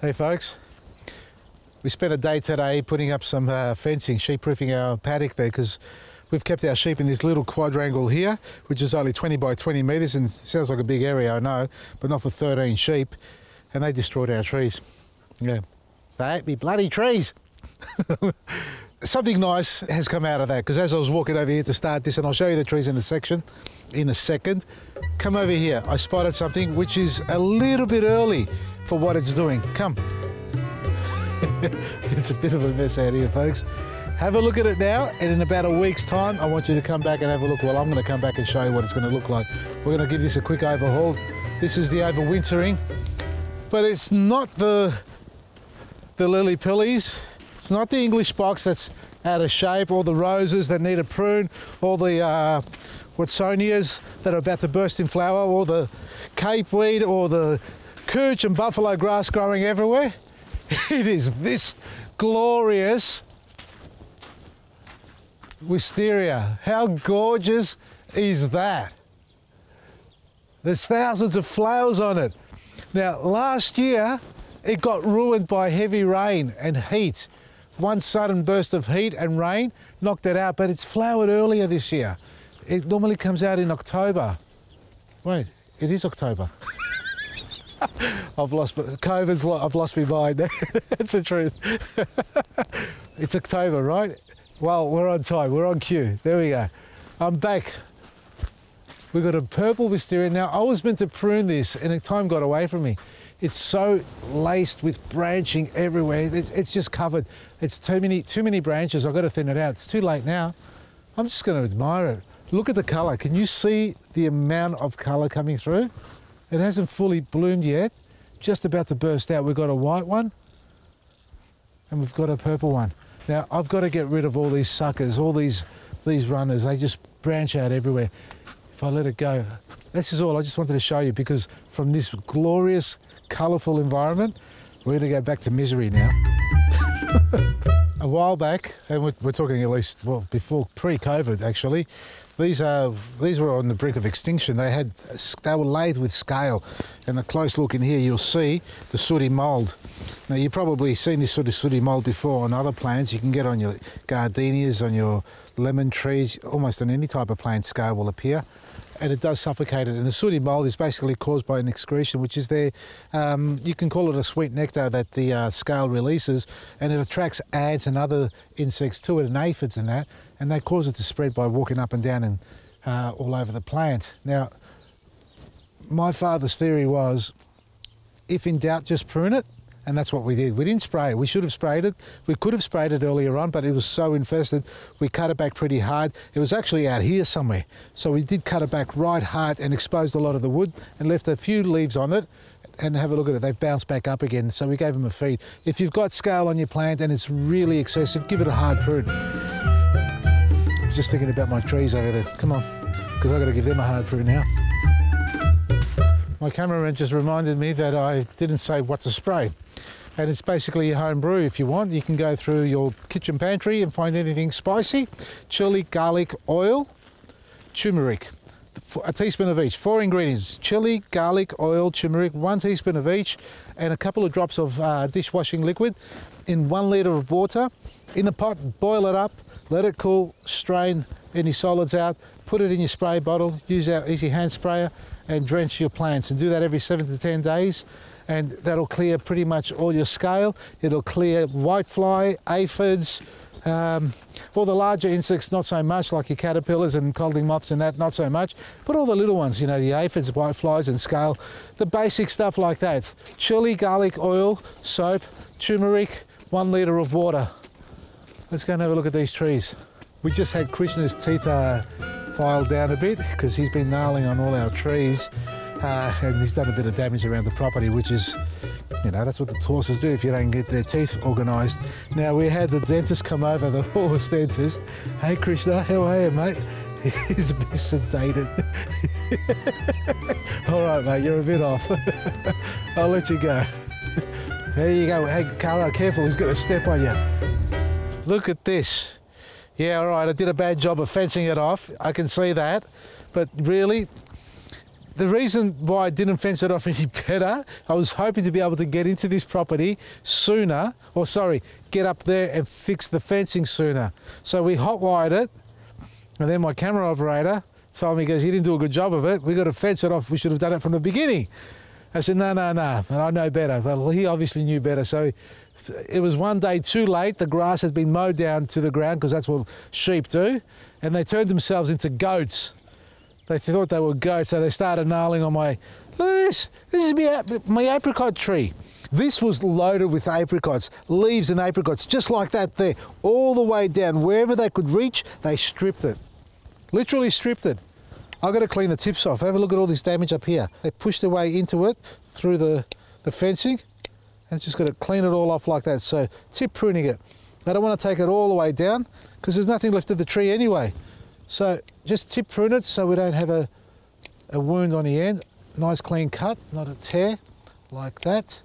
Hey folks, we spent a day today putting up some uh, fencing, sheep proofing our paddock there because we've kept our sheep in this little quadrangle here, which is only 20 by 20 metres and sounds like a big area, I know, but not for 13 sheep. And they destroyed our trees. Yeah, they ate me bloody trees. Something nice has come out of that because as I was walking over here to start this, and I'll show you the trees in a section in a second. Come over here. I spotted something which is a little bit early for what it's doing. Come. it's a bit of a mess out here, folks. Have a look at it now, and in about a week's time, I want you to come back and have a look. Well, I'm going to come back and show you what it's going to look like. We're going to give this a quick overhaul. This is the overwintering, but it's not the the lily pillies. It's not the English box that's out of shape, or the roses that need a prune, or the uh, Watsonias that are about to burst in flower, or the cape weed, or the cooch and buffalo grass growing everywhere. It is this glorious wisteria. How gorgeous is that? There's thousands of flowers on it. Now, last year, it got ruined by heavy rain and heat. One sudden burst of heat and rain knocked it out, but it's flowered earlier this year. It normally comes out in October. Wait, it is October. I've lost COVID's. I've lost my mind. That's the truth. it's October, right? Well, we're on time. We're on cue. There we go. I'm back. We've got a purple wisteria now. I was meant to prune this, and time got away from me. It's so laced with branching everywhere. It's, just covered. It's too many, too many branches. I've got to thin it out. It's too late now. I'm just going to admire it. Look at the colour. Can you see the amount of colour coming through? It hasn't fully bloomed yet. Just about to burst out. We've got a white one and we've got a purple one. Now I've got to get rid of all these suckers, all these these runners. They just branch out everywhere. If I let it go, this is all I just wanted to show you because from this glorious, colourful environment, we're going to go back to misery now. a while back, and we're, we're, talking at least well before pre-COVID actually, these are these were on the brink of extinction. They had they were laid with scale, and a close look in here you'll see the sooty mould. Now you've probably seen this sort of sooty mould before on other plants. You can get on your gardenias, on your lemon trees, almost on any type of plant scale will appear and it does suffocate it. And the sooty mold is basically caused by an excretion, which is there. Um, you can call it a sweet nectar that the uh, scale releases, and it attracts ants and other insects to it, and aphids and that and they cause it to spread by walking up and down and uh, all over the plant. Now, my father's theory was, if in doubt, just prune it, and that's what we did. We didn't spray it. We should have sprayed it. We could have sprayed it earlier on, but it was so infested, we cut it back pretty hard. It was actually out here somewhere. So we did cut it back right hard and exposed a lot of the wood and left a few leaves on it and have a look at it. They've bounced back up again, so we gave them a feed. If you've got scale on your plant and it's really excessive, give it a hard prune I'm just thinking about my trees over there. Come on, because I've got to give them a hard prune now. My cameraman just reminded me that I didn't say what to spray. And it's basically a home brew if you want. You can go through your kitchen pantry and find anything spicy. Chili, garlic, oil, turmeric. A teaspoon of each. Four ingredients. Chili, garlic, oil, turmeric, one teaspoon of each, and a couple of drops of uh, dishwashing liquid in one litre of water. In a pot, boil it up, let it cool, strain any solids out, put it in your spray bottle, use our easy hand sprayer and drench your plants and do that every seven to 10 days and that'll clear pretty much all your scale. It'll clear whitefly, aphids, um, all the larger insects not so much like your caterpillars and codling moths and that not so much but all the little ones you know the aphids whiteflies and scale the basic stuff like that chili garlic oil soap turmeric one litre of water Let's go and have a look at these trees. We just had Krishna's teeth uh, filed down a bit because he's been nailing on all our trees uh, and he's done a bit of damage around the property, which is, you know, that's what the horses do if you don't get their teeth organised. Now, we had the dentist come over, the horse dentist. Hey, Krishna, how are you, mate? He's a bit sedated. all right, mate, you're a bit off. I'll let you go. There you go. Hey, Cara, careful, he's got to step on you. Look at this. Yeah, all right, I did a bad job of fencing it off. I can see that. But really, the reason why I didn't fence it off any better, I was hoping to be able to get into this property sooner, or sorry, get up there and fix the fencing sooner. So we hotwired it, and then my camera operator told me, he goes, you didn't do a good job of it. We got to fence it off. We should have done it from the beginning. I said, no, no, no. And I know better. Well, he obviously knew better. So it was one day too late. The grass has been mowed down to the ground because that's what sheep do. And they turned themselves into goats. They thought they were goats, so they started gnarling on my, look at this, this is my, my apricot tree. This was loaded with apricots, leaves and apricots, just like that there, all the way down. Wherever they could reach, they stripped it. Literally stripped it. I've got to clean the tips off. Have a look at all this damage up here. They pushed their way into it through the, the fencing and just got to clean it all off like that. So tip pruning it. I don't want to take it all the way down because there's nothing left of the tree anyway. So just tip prune it so we don't have a, a wound on the end. Nice clean cut, not a tear, like that.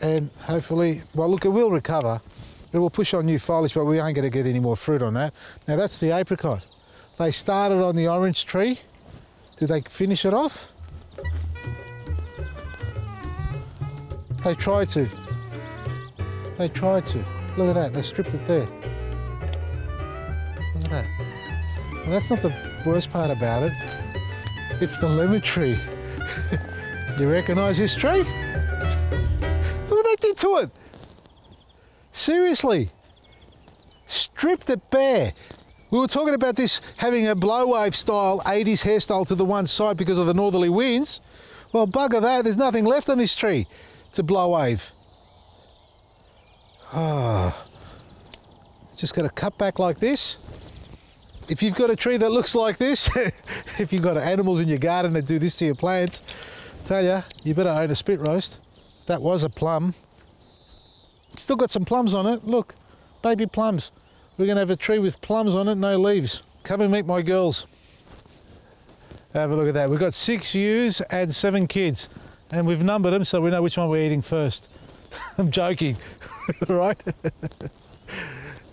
And hopefully, well look, it will recover. It will push on new foliage, but we aren't going to get any more fruit on that. Now that's the apricot. They started on the orange tree. Did they finish it off? They tried to. They tried to. Look at that, they stripped it there. And that's not the worst part about it. It's the lemon tree. you recognise this tree? Look what they did to it. Seriously. Stripped it bare. We were talking about this having a blow wave style 80s hairstyle to the one side because of the northerly winds. Well, bugger that, there's nothing left on this tree to blow wave. Ah. Just got to cut back like this. If you've got a tree that looks like this, if you've got animals in your garden that do this to your plants, I tell you, you better own a spit roast. That was a plum. Still got some plums on it. Look, baby plums. We're going to have a tree with plums on it, no leaves. Come and meet my girls. Have a look at that. We've got six ewes and seven kids. And we've numbered them so we know which one we're eating first. I'm joking, right?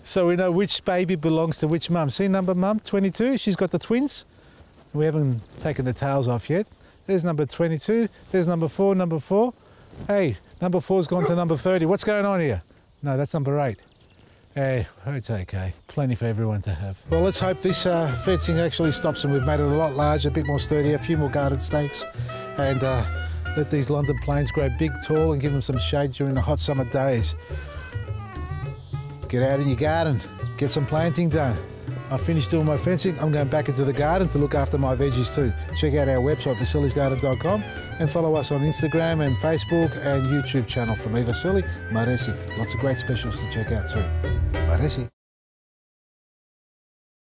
So we know which baby belongs to which mum. See number mum, 22, she's got the twins. We haven't taken the tails off yet. There's number 22, there's number four, number four. Hey, number four's gone to number 30. What's going on here? No, that's number eight. Hey, it's okay. Plenty for everyone to have. Well, let's hope this uh, fencing actually stops and we've made it a lot larger, a bit more sturdy, a few more garden stakes, and uh, let these London planes grow big, tall, and give them some shade during the hot summer days. Get out in your garden, get some planting done. I've finished doing my fencing. I'm going back into the garden to look after my veggies too. Check out our website, vasilisgarden.com, and follow us on Instagram and Facebook and YouTube channel from me, Vasili Maresi. Lots of great specials to check out too. Maresi.